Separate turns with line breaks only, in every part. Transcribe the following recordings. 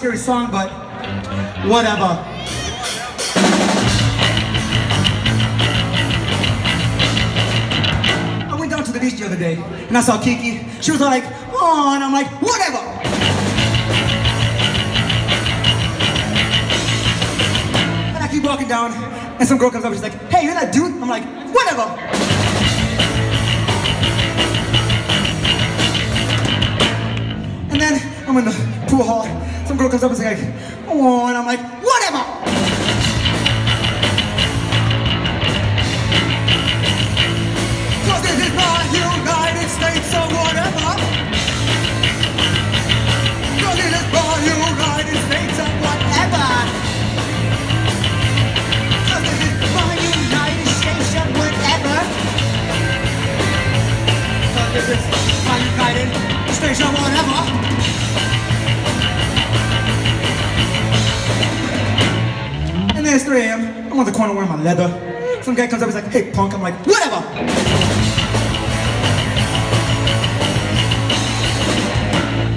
scary song, but whatever. I went down to the beach the other day, and I saw Kiki. She was like, oh, and I'm like, whatever. And I keep walking down, and some girl comes up she's like, hey, you're that dude? I'm like, whatever. And then I'm in the comes up and like, oh, and I'm like, whatever. Cause this is my United States whatever. Cause my United States whatever. Cause my United States whatever. Cause my United States whatever. 3 a.m. I'm on the corner wearing my leather. Some guy comes up, he's like, hey punk, I'm like, whatever!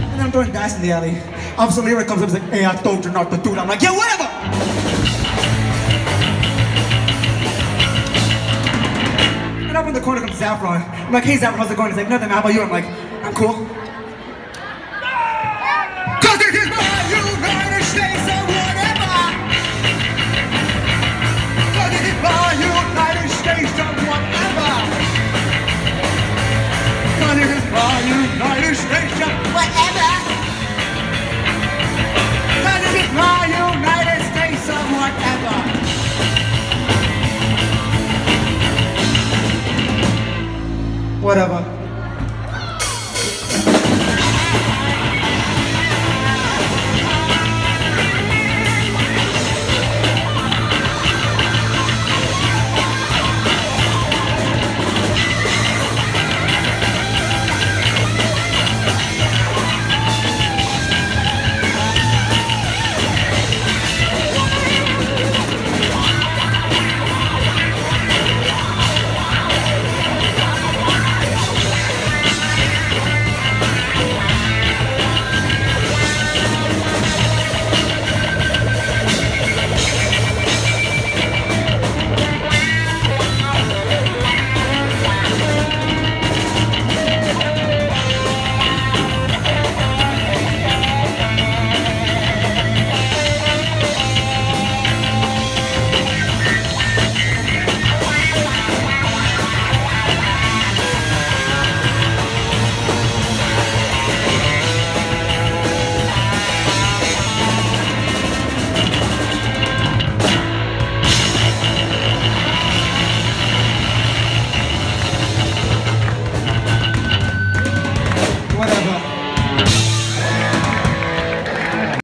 And then I'm throwing dice in the alley. Officer Leroy comes up, he's like, hey, I told you not to do that. I'm like, yeah, whatever! And up in the corner comes Zaffron. I'm like, hey Zaffron, how's it going? He's like, nothing, how about you? I'm like, I'm cool. Whatever.